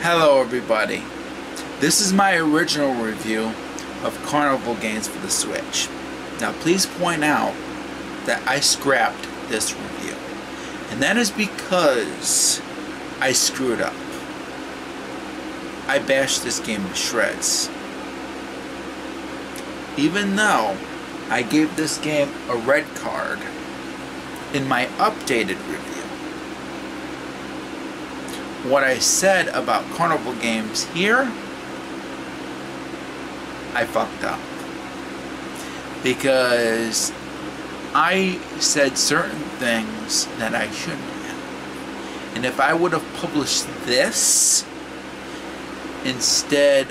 Hello everybody. This is my original review of Carnival games for the Switch. Now please point out that I scrapped this review. And that is because I screwed up. I bashed this game to shreds. Even though I gave this game a red card in my updated review. What I said about Carnival games here, I fucked up. Because I said certain things that I shouldn't have. And if I would have published this instead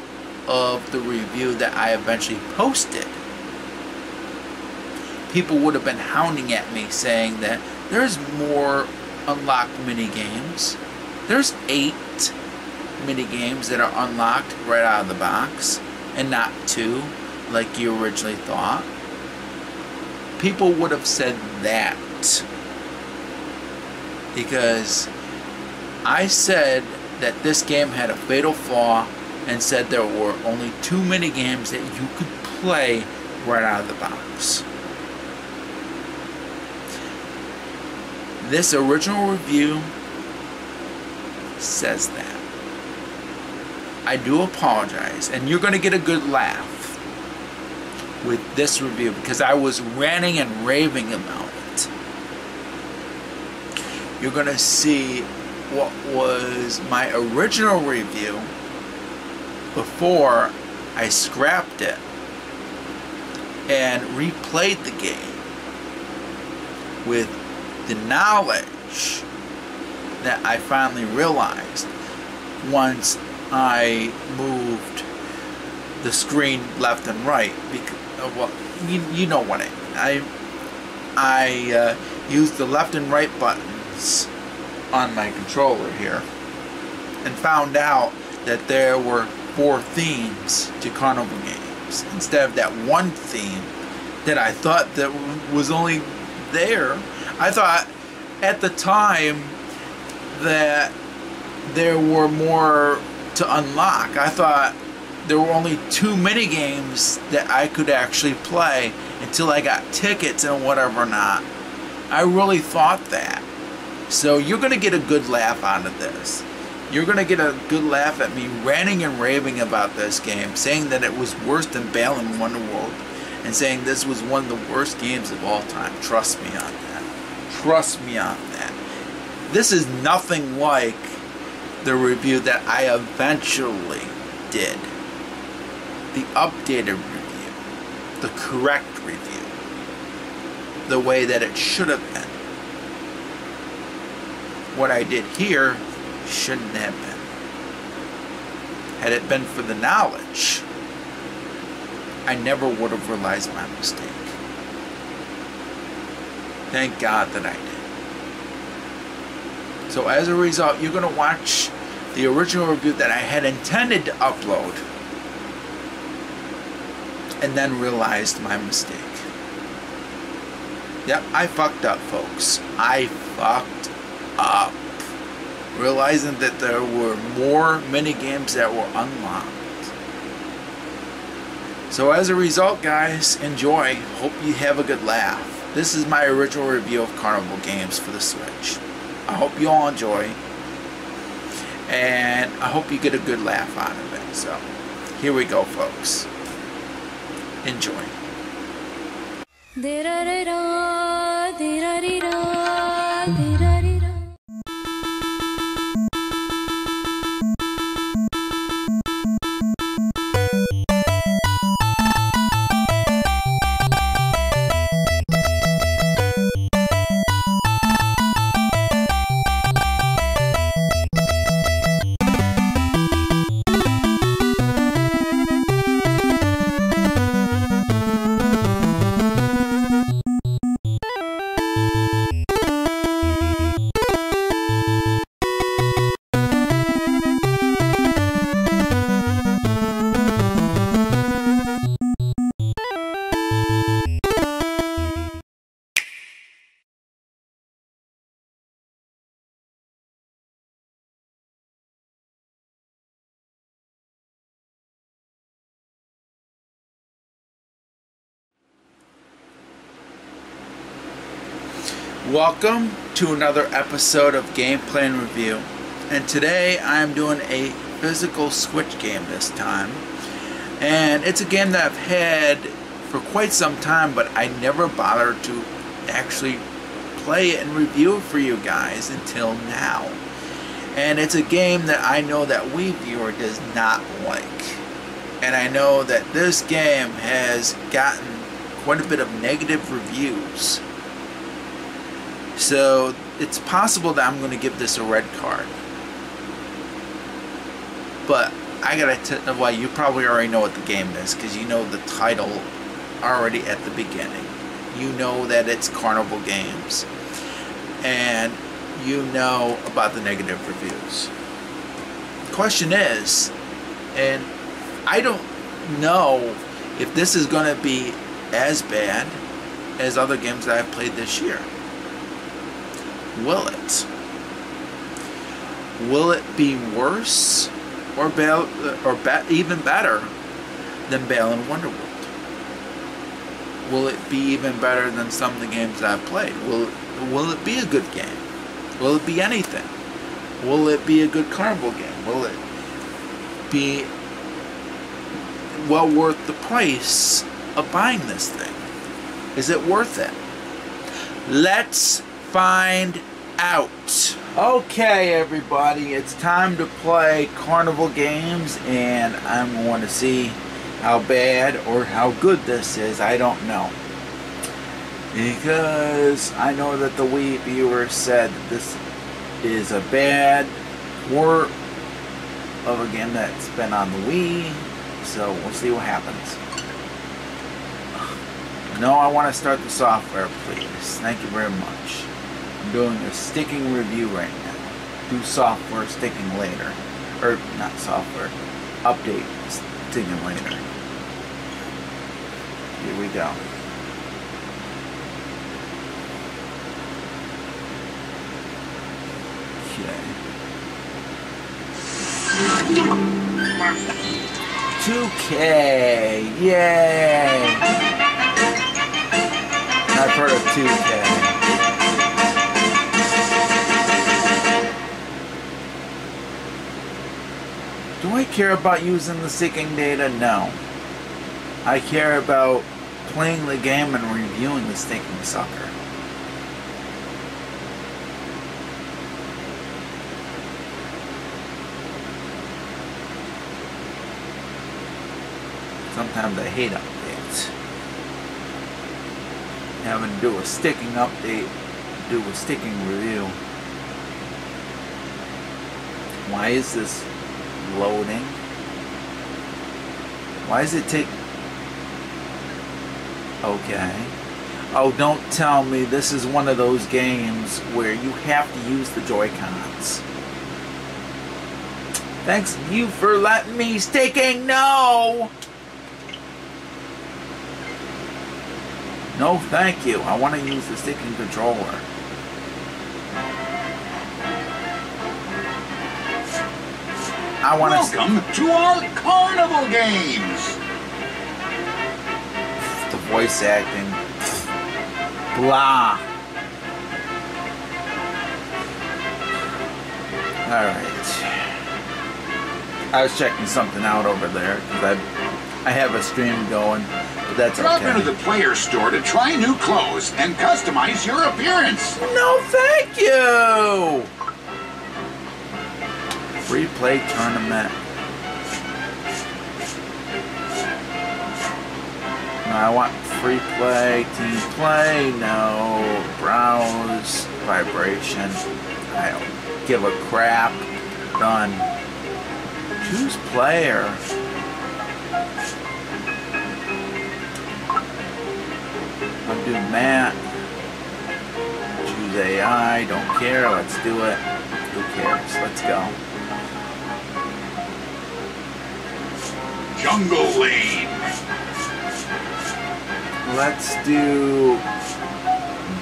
of the review that I eventually posted, people would have been hounding at me saying that there's more unlocked mini games. There's eight mini games that are unlocked right out of the box and not two like you originally thought. People would have said that because I said that this game had a fatal flaw and said there were only two mini games that you could play right out of the box. This original review says that. I do apologize, and you're going to get a good laugh with this review because I was ranting and raving about it. You're going to see what was my original review before I scrapped it and replayed the game with the knowledge that I finally realized once I moved the screen left and right because uh, well you, you know what I I I uh, used the left and right buttons on my controller here and found out that there were four themes to Carnival games instead of that one theme that I thought that was only there. I thought at the time that there were more to unlock. I thought there were only two mini games that I could actually play until I got tickets and whatever not. I really thought that. So you're going to get a good laugh out of this. You're going to get a good laugh at me ranting and raving about this game, saying that it was worse than Balan Wonderworld, and saying this was one of the worst games of all time. Trust me on that. Trust me on that. This is nothing like the review that I eventually did. The updated review. The correct review. The way that it should have been. What I did here shouldn't have been. Had it been for the knowledge, I never would have realized my mistake. Thank God that I did. So as a result, you're going to watch the original review that I had intended to upload and then realized my mistake. Yep, I fucked up, folks. I fucked up. Realizing that there were more mini games that were unlocked. So as a result, guys, enjoy. Hope you have a good laugh. This is my original review of Carnival games for the Switch. I hope you all enjoy. And I hope you get a good laugh out of it. So, here we go, folks. Enjoy. Welcome to another episode of Gameplay and Review. And today I'm doing a physical Switch game this time. And it's a game that I've had for quite some time, but I never bothered to actually play it and review it for you guys until now. And it's a game that I know that Wii viewer does not like. And I know that this game has gotten quite a bit of negative reviews. So it's possible that I'm going to give this a red card. But I gotta tell well, you probably already know what the game is because you know the title already at the beginning. You know that it's Carnival Games. And you know about the negative reviews. The question is, and I don't know if this is going to be as bad as other games that I've played this year. Will it? Will it be worse or, ba- or ba- even better than Balan Wonderworld? Will it be even better than some of the games I've played? Will will it be a good game? Will it be anything? Will it be a good carnival game? Will it be well worth the price of buying this thing? Is it worth it? Let's find out. Okay, everybody, it's time to play carnival games, and I'm going to see how bad or how good this is. I don't know. Because I know that the Wii viewer said that this is a bad port of a game that's been on the Wii. So we'll see what happens. No, I want to start the software, please. Thank you very much. Doing a sticking review right now. Do software sticking later. Or, not software, update sticking later. Here we go. Okay. 2K! Yay! I've heard of 2K. Care about using the sticking data? No. I care about playing the game and reviewing the sticking sucker. Sometimes I hate updates. Having to do a sticking update, do a sticking review. Why is this loading? Why does it take... Okay. Oh, don't tell me this is one of those games where you have to use the Joy-Cons. Thanks you for letting me sticking no! No, thank you. I want to use the sticking controller. I want to. Welcome to our carnival games. The voice acting. Blah. All right. I was checking something out over there because I, I have a stream going, but that's Drop okay. into the player store to try new clothes and customize your appearance. No, thank you. Free play tournament. I want free play, team play, no, browse, vibration. I don't give a crap. Done. Choose player. I'll do Matt. Choose AI, don't care, let's do it. Who cares? Let's go. Jungle Lane. Let's do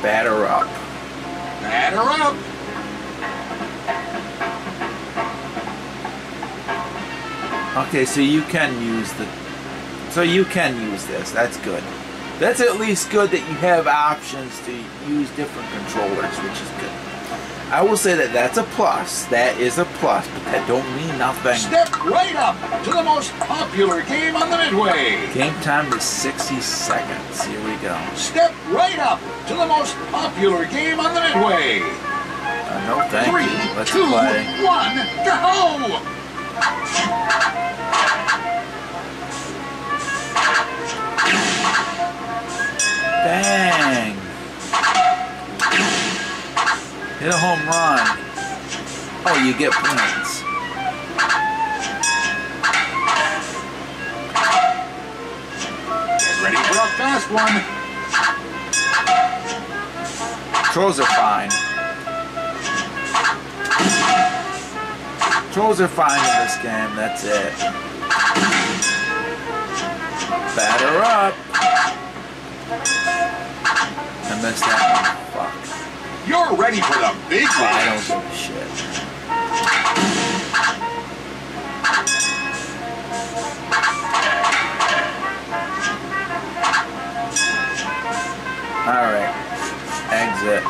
batter up. Batter up. Okay, so you can use the so you can use this. That's good. That's at least good that you have options to use different controllers, which is good. I will say that that's a plus. That is a plus, but that don't mean nothing. Step right up to the most popular game on the Midway. Game time is 60 seconds. Here we go. Step right up to the most popular game on the Midway. Uh, no thank Three, you. Let's two, play. one, go! Bang! Hit a home run. Oh, you get points. Get ready for a fast one. Trolls are fine. Trolls are fine in this game, that's it. Batter up. I missed that one. You're ready for the big one. I don't give a shit. Alright. Exit.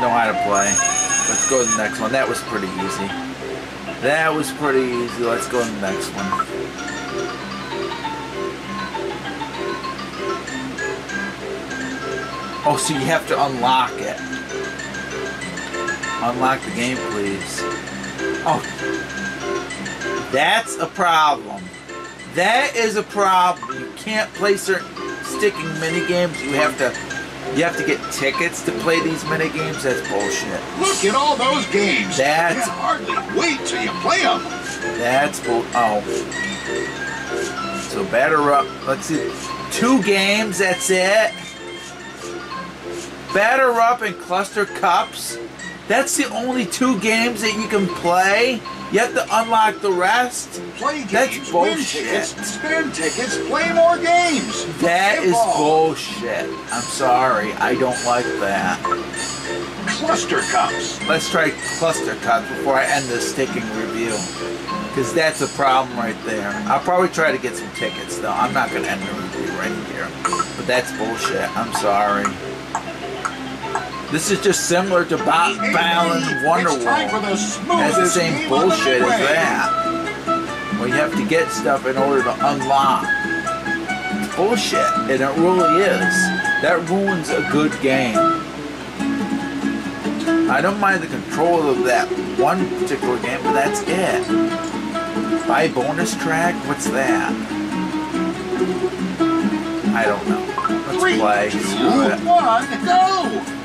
Know how to play. Let's go to the next one. That was pretty easy. That was pretty easy. Let's go to the next one. Oh, so you have to unlock. Unlock the game, please. Oh. That's a problem. That is a problem. You can't play certain sticking mini games. You have to you have to get tickets to play these mini games. That's bullshit. Look at all those games. That's- hardly wait till you play them. That's bull oh. So batter up. Let's see. Two games, that's it. Batter up and cluster cups. That's the only two games that you can play. You have to unlock the rest. Play That's games, win bullshit. tickets, spin tickets, play more games. That is bullshit. I'm sorry. I don't like that. Cluster cups. Let's try cluster cups before I end this sticking review. Because that's a problem right there. I'll probably try to get some tickets though. I'm not going to end the review right here. But that's bullshit. I'm sorry. This is just similar to Bob Hey, Fallon hey, Wonderworld. It's the That's the same game on the bullshit as that. Where you have to get stuff in order to unlock. Bullshit, and it really is. That ruins a good game. I don't mind the control of that one particular game, but that's it. Buy bonus track? What's that? I don't know. Let's Three, play. two, one, go!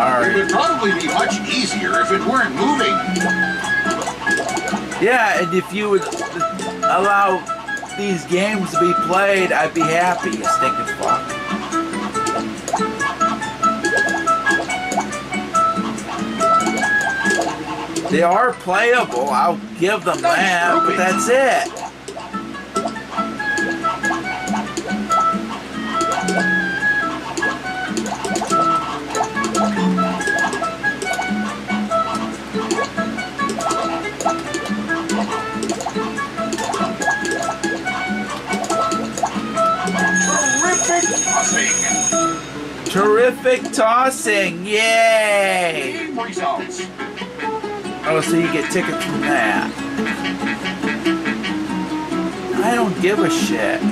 It would probably be much easier if it weren't moving. Yeah, and if you would allow these games to be played, I'd be happy, you stinking fuck. They are playable, I'll give them that, but that's it. Terrific tossing, yay! Results. Oh, so you get tickets from that. I don't give a shit.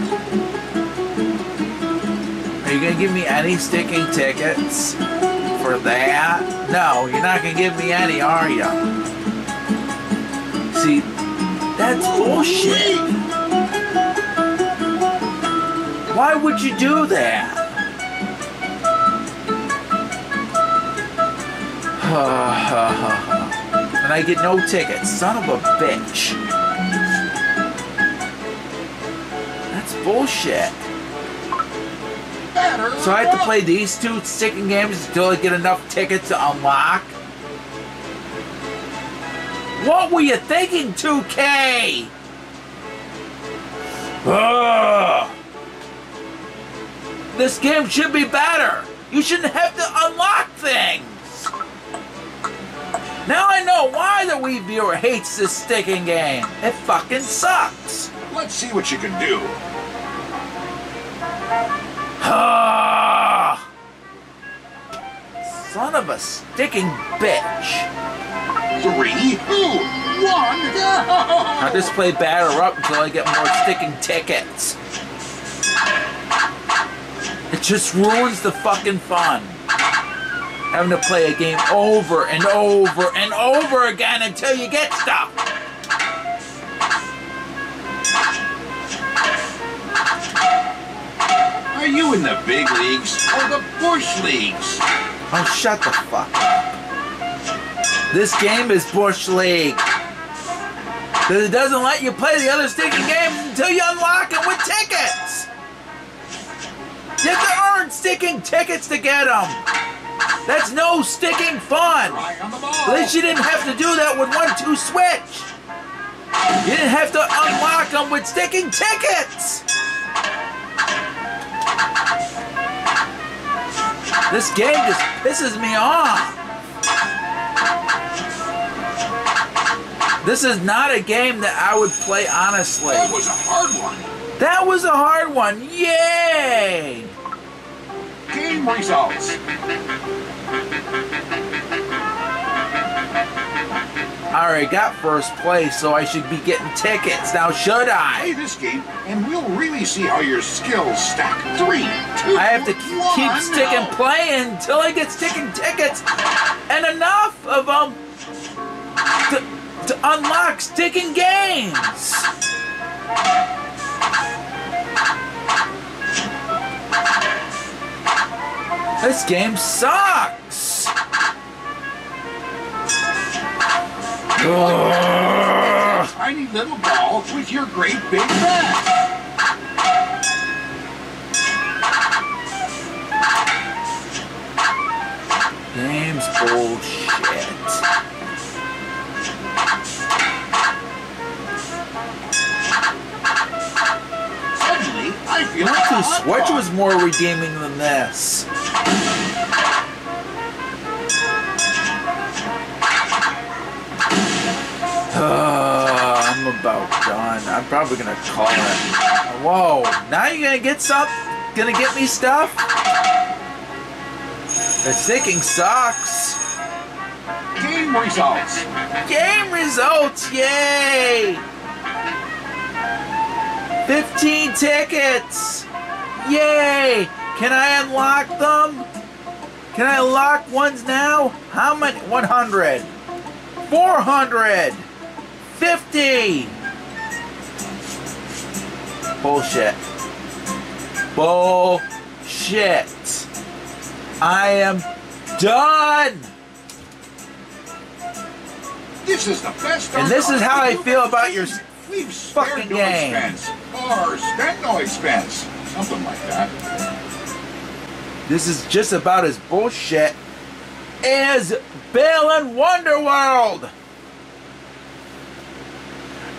Are you gonna give me any sticking tickets for that? No, you're not gonna give me any, are you? See, that's bullshit. Why would you do that? and I get no tickets. Son of a bitch. That's bullshit. So I have to play these two sticking games until I get enough tickets to unlock? What were you thinking, 2K? Ugh. This game should be better. You shouldn't have to unlock things. Now know why the Wii viewer hates this sticking game. It fucking sucks. Let's see what you can do. Ah! Son of a sticking bitch. Three, two, one, I'll just play batter up until I get more sticking tickets. It just ruins the fucking fun. Having to play a game over and over and over again until you get stuff. Are you in the big leagues or the bush leagues? Oh, shut the fuck up. This game is Bush League. Because it doesn't let you play the other sticking games until you unlock it with tickets. You have to earn sticking tickets to get them. That's no sticking fun. Right on the At least you didn't have to do that with one two switch. You didn't have to unlock them with sticking tickets. This game just pisses me off. This is not a game that I would play honestly. That was a hard one. That was a hard one. Yay! Game results. I already got first place, so I should be getting tickets. Now, should Play I? this game, and we'll really see how your skills stack. Three, two, I have to one, keep sticking now. playing until I get sticking tickets and enough of them to, to unlock sticking games. This game sucks. Tiny little ball with your great big bat. Game's bullshit. Suddenly, I feel like Two Switch was more redeeming than this. About done. I'm probably gonna call it. Whoa! Now you're gonna get some? Gonna get me stuff? The sticking sucks. Game results. Game results! Yay! 15 tickets! Yay! Can I unlock them? Can I unlock ones now? How many? 100. 400. 50. Bullshit. Bullshit. I am done. This is the best. And this is how I feel about your. We've fucking no game. expense. Or spent no expense. Something like that. This is just about as bullshit as Balan Wonderworld.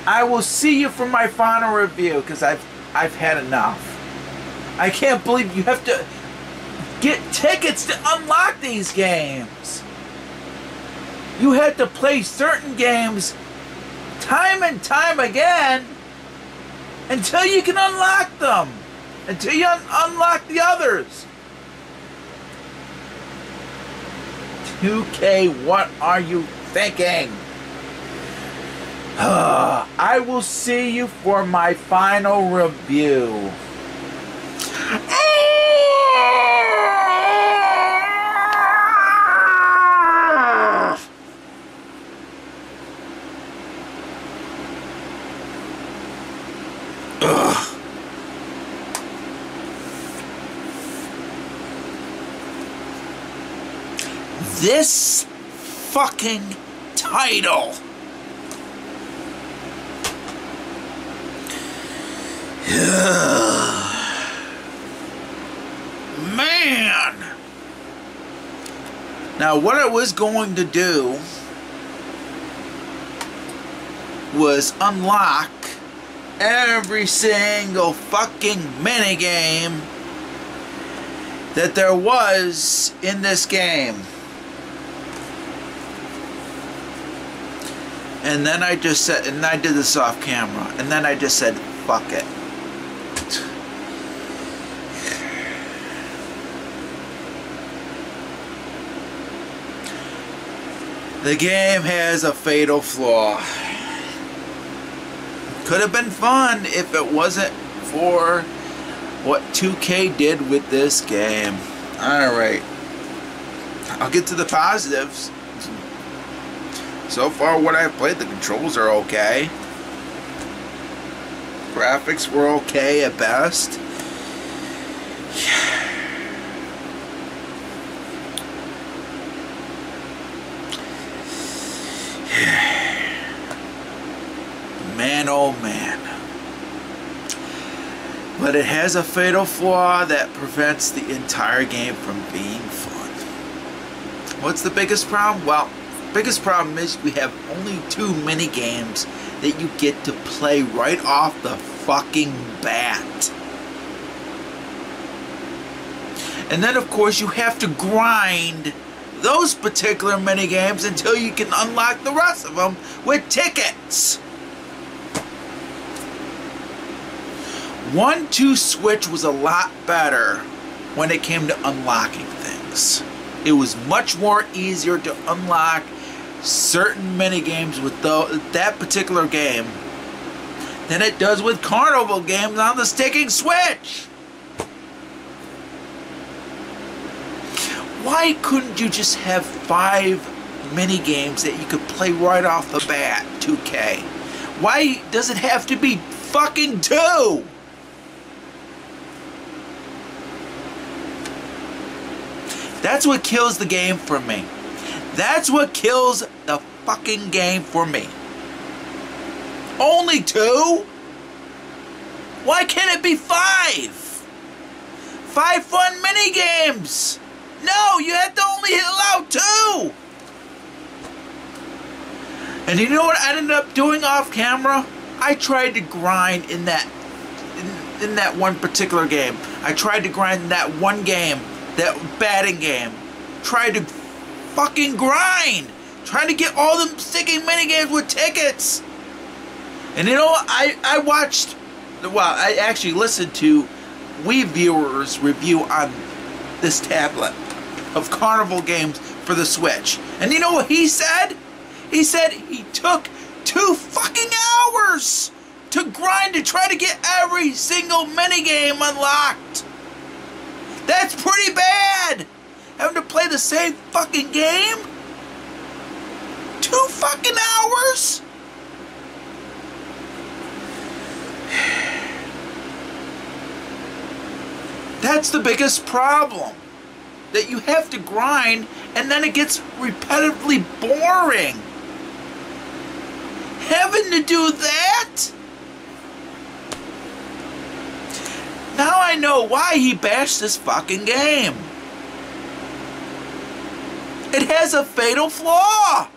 I will see you for my final review because I've I've had enough. I can't believe you have to get tickets to unlock these games. You had to play certain games time and time again until you can unlock them. Until you un- unlock the others. 2K, what are you thinking? I will see you for my final review. This fucking title. Man. Now, what I was going to do was unlock every single fucking minigame that there was in this game. And then I just said, and I did this off camera, and then I just said, fuck it. The game has a fatal flaw. Could have been fun if it wasn't for what 2K did with this game. Alright. I'll get to the positives. So far, what I've played, the controls are okay. Graphics were okay at best. Man, oh man. But it has a fatal flaw that prevents the entire game from being fun. What's the biggest problem? Well, biggest problem is we have only two mini games that you get to play right off the fucking bat. And then of course you have to grind those particular mini games until you can unlock the rest of them with tickets. One two switch was a lot better when it came to unlocking things. It was much more easier to unlock certain mini games with the, that particular game than it does with carnival games on the sticking switch. Why couldn't you just have five mini games that you could play right off the bat, 2K? Why does it have to be fucking two? That's what kills the game for me. That's what kills the fucking game for me. Only two? Why can't it be five? Five fun mini games. No, you have to only hit allow two. And you know what I ended up doing off camera? I tried to grind in that in, in that one particular game. I tried to grind in that one game, that batting game. trying to fucking grind. Trying to get all them sticking minigames with tickets. And you know? I, I watched, well, I actually listened to Wii viewer's review on this tablet of Carnival games for the Switch. And you know what he said? He said he took two fucking hours to grind to try to get every single minigame unlocked. That's pretty bad. Having to play the same fucking game? Two fucking hours? That's the biggest problem. That you have to grind and then it gets repetitively boring. Having to do that? Now I know why he bashed this fucking game. It has a fatal flaw.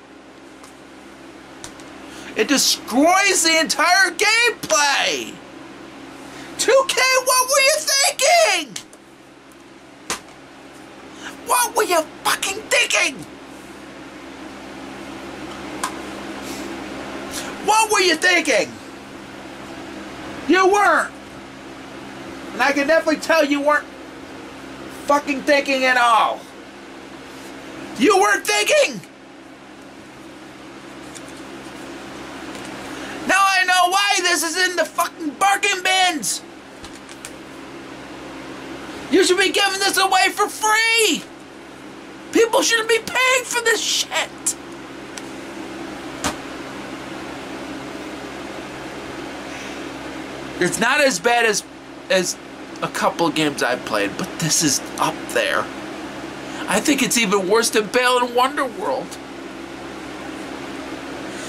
It destroys the entire gameplay. 2K, what were you thinking? What were you fucking thinking? What were you thinking? You weren't. And I can definitely tell you weren't fucking thinking at all. You weren't thinking! Now I know why this is in the fucking bargain bins! You should be giving this away for free! People shouldn't be paying for this shit! It's not as bad as as a couple games I've played, but this is up there. I think it's even worse than Balan Wonderworld.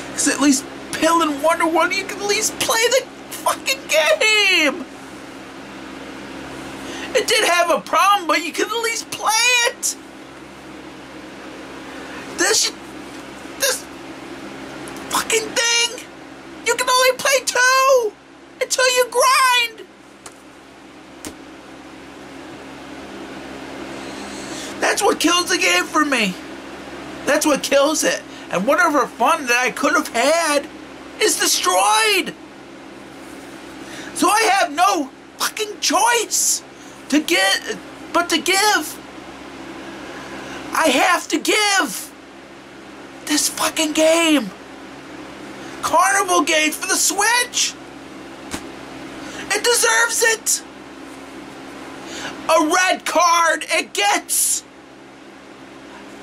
Because at least Balan Wonderworld, you can at least play the fucking game. It did have a problem, but you can at least play it. This, this fucking thing, you can only play two. It That's what kills the game for me. That's what kills it. And whatever fun that I could have had is destroyed. So I have no fucking choice to get but to give. I have to give this fucking game. Carnival Games for the Switch. It deserves it. A red card it gets.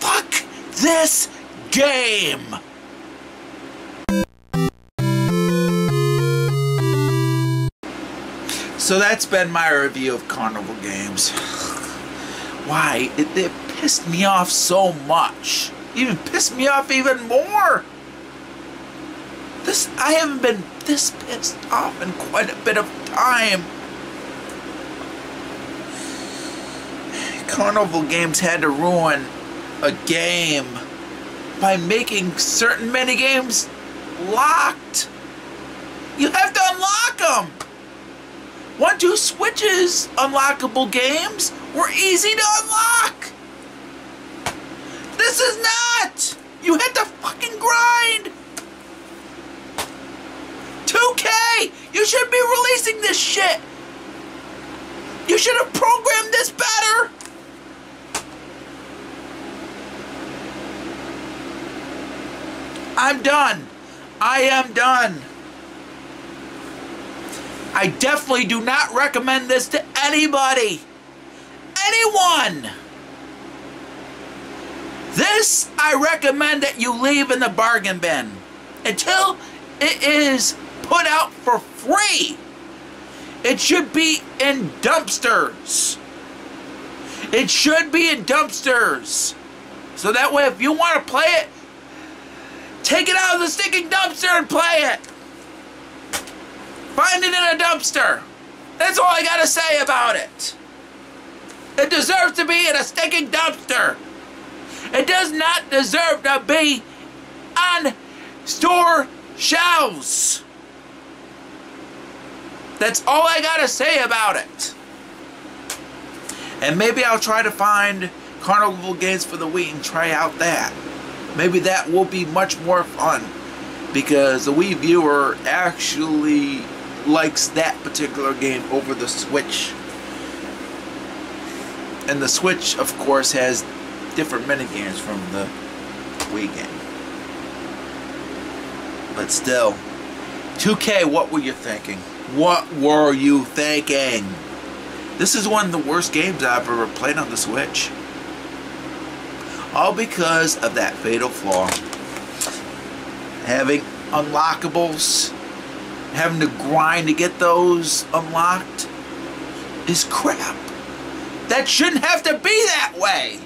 Fuck this game. So that's been my review of Carnival Games. Why? It, it pissed me off so much. Even pissed me off even more. This I haven't been this pissed off in quite a bit of time. Carnival Games had to ruin a game by making certain mini games locked. You have to unlock them. One two switches unlockable games were easy to unlock. This is not. You had to fucking grind. 2K, you should be releasing this shit. You should have programmed this better. I'm done. I am done. I definitely do not recommend this to anybody. Anyone. This I recommend that you leave in the bargain bin until it is put out for free. It should be in dumpsters. It should be in dumpsters. So that way, if you want to play it, take it out of the stinking dumpster and play it. Find it in a dumpster. That's all I gotta say about it. It deserves to be in a stinking dumpster. It does not deserve to be on store shelves. That's all I gotta say about it. And maybe I'll try to find Carnival Games for the Wii and try out that. Maybe that will be much more fun because the Wii viewer actually likes that particular game over the Switch. And the Switch, of course, has different minigames from the Wii game. But still, 2K, what were you thinking? What were you thinking? This is one of the worst games I've ever played on the Switch. All because of that fatal flaw. Having unlockables, having to grind to get those unlocked is crap. That shouldn't have to be that way.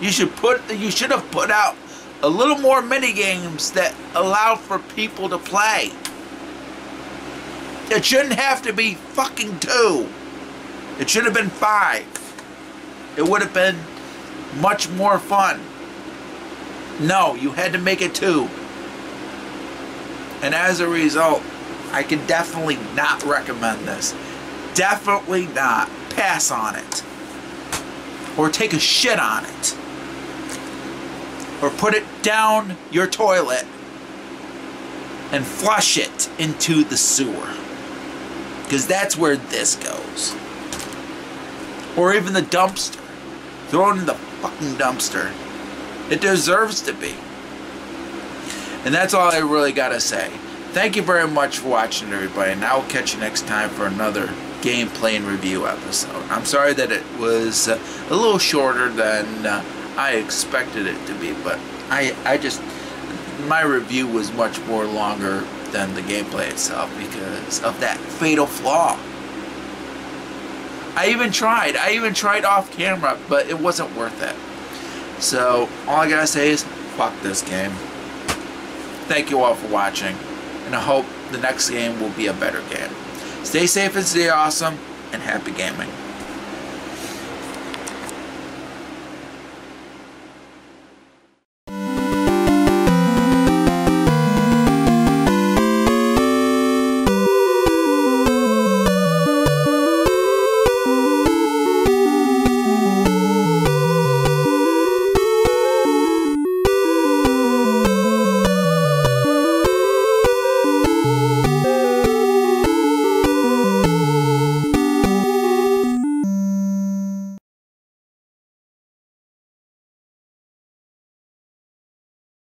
You should put you should have put out a little more mini games that allow for people to play. It shouldn't have to be fucking two. It should have been five. It would have been much more fun. No, you had to make it two. And as a result, I can definitely not recommend this. Definitely not. Pass on it. Or take a shit on it. Or put it down your toilet and flush it into the sewer. Because that's where this goes. Or even the dumpster. Throw it in the fucking dumpster. It deserves to be. And that's all I really gotta say. Thank you very much for watching, everybody, and I will catch you next time for another gameplay and review episode. I'm sorry that it was uh, a little shorter than uh, I expected it to be, but I, I just, my review was much more longer than the gameplay itself because of that fatal flaw. I even tried. I even tried off camera, but it wasn't worth it. So, all I gotta say is, fuck this game. Thank you all for watching, and I hope the next game will be a better game. Stay safe and stay awesome, and happy gaming.